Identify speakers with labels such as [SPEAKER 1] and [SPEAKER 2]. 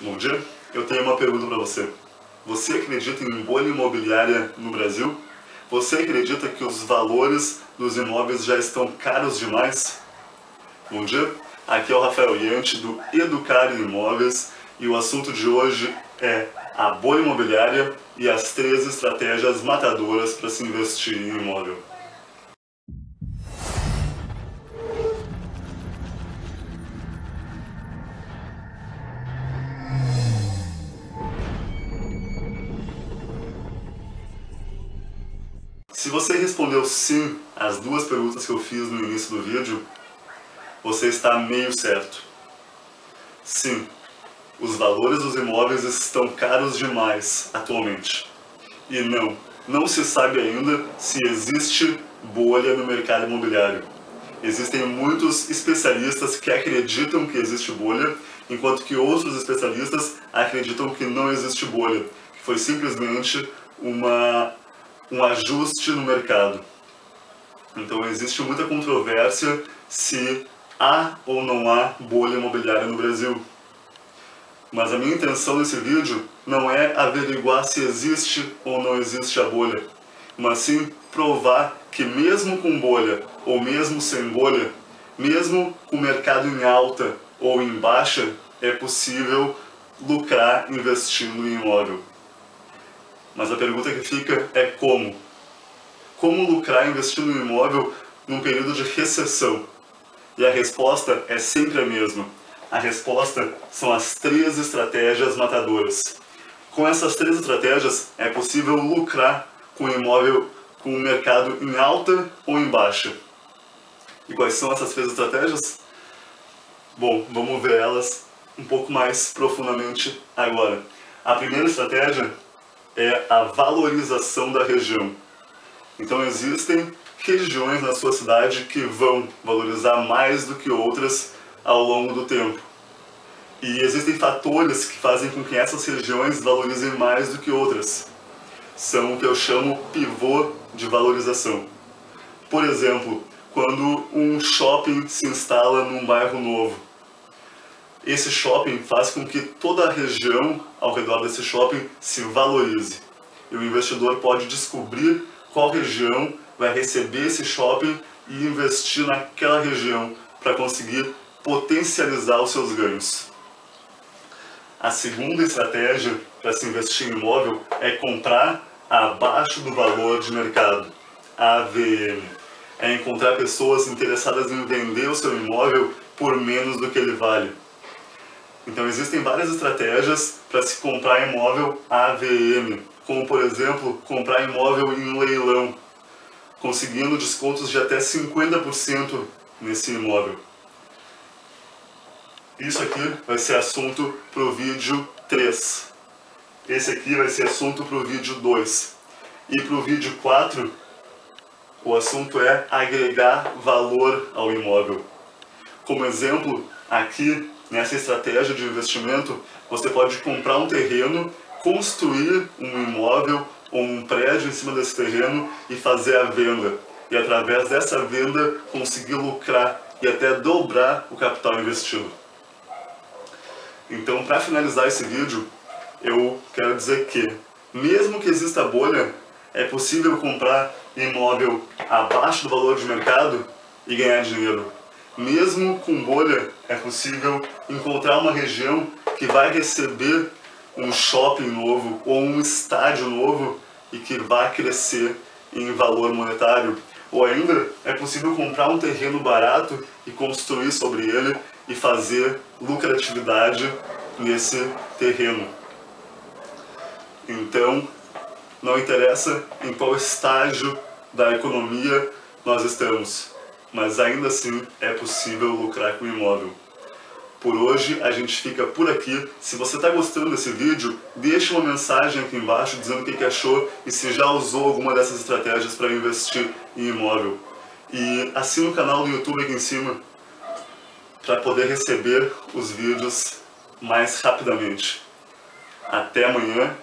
[SPEAKER 1] Bom dia, eu tenho uma pergunta para você. Você acredita em bolha imobiliária no Brasil? Você acredita que os valores dos imóveis já estão caros demais? Bom dia, aqui é o Rafael Yante do Educar em Imóveis e o assunto de hoje é a bolha imobiliária e as três estratégias matadoras para se investir em imóvel. Se você respondeu sim às duas perguntas que eu fiz no início do vídeo, você está meio certo. Sim, os valores dos imóveis estão caros demais atualmente. E não, não se sabe ainda se existe bolha no mercado imobiliário. Existem muitos especialistas que acreditam que existe bolha, enquanto que outros especialistas acreditam que não existe bolha, que foi simplesmente uma um ajuste no mercado. Então existe muita controvérsia se há ou não há bolha imobiliária no Brasil. Mas a minha intenção nesse vídeo não é averiguar se existe ou não existe a bolha, mas sim provar que mesmo com bolha ou mesmo sem bolha, mesmo com o mercado em alta ou em baixa, é possível lucrar investindo em imóvel. Mas a pergunta que fica é como? Como lucrar investindo em imóvel num período de recessão? E a resposta é sempre a mesma. A resposta são as três estratégias matadoras. Com essas três estratégias é possível lucrar com o imóvel com o mercado em alta ou em baixa. E quais são essas três estratégias? Bom, vamos ver elas um pouco mais profundamente agora. A primeira estratégia é a valorização da região. Então existem regiões na sua cidade que vão valorizar mais do que outras ao longo do tempo. E existem fatores que fazem com que essas regiões valorizem mais do que outras. São o que eu chamo pivô de valorização. Por exemplo, quando um shopping se instala num bairro novo, esse shopping faz com que toda a região ao redor desse shopping se valorize. E o investidor pode descobrir qual região vai receber esse shopping e investir naquela região para conseguir potencializar os seus ganhos. A segunda estratégia para se investir em imóvel é comprar abaixo do valor de mercado, AVM. É encontrar pessoas interessadas em vender o seu imóvel por menos do que ele vale. Então existem várias estratégias para se comprar imóvel AVM, como por exemplo, comprar imóvel em leilão, conseguindo descontos de até 50% nesse imóvel. Isso aqui vai ser assunto para o vídeo 3. Esse aqui vai ser assunto para o vídeo 2. E para o vídeo 4, o assunto é agregar valor ao imóvel. Como exemplo, aqui nessa estratégia de investimento, você pode comprar um terreno, construir um imóvel ou um prédio em cima desse terreno e fazer a venda. E através dessa venda conseguir lucrar e até dobrar o capital investido. Então, para finalizar esse vídeo, eu quero dizer que, mesmo que exista bolha, é possível comprar imóvel abaixo do valor de mercado e ganhar dinheiro. Mesmo com bolha, é possível encontrar uma região que vai receber um shopping novo ou um estádio novo e que vai crescer em valor monetário. Ou ainda, é possível comprar um terreno barato e construir sobre ele e fazer lucratividade nesse terreno. Então, não interessa em qual estágio da economia nós estamos mas ainda assim é possível lucrar com imóvel. Por hoje a gente fica por aqui. Se você está gostando desse vídeo, deixe uma mensagem aqui embaixo dizendo o que, que achou e se já usou alguma dessas estratégias para investir em imóvel. E assina o canal do YouTube aqui em cima para poder receber os vídeos mais rapidamente. Até amanhã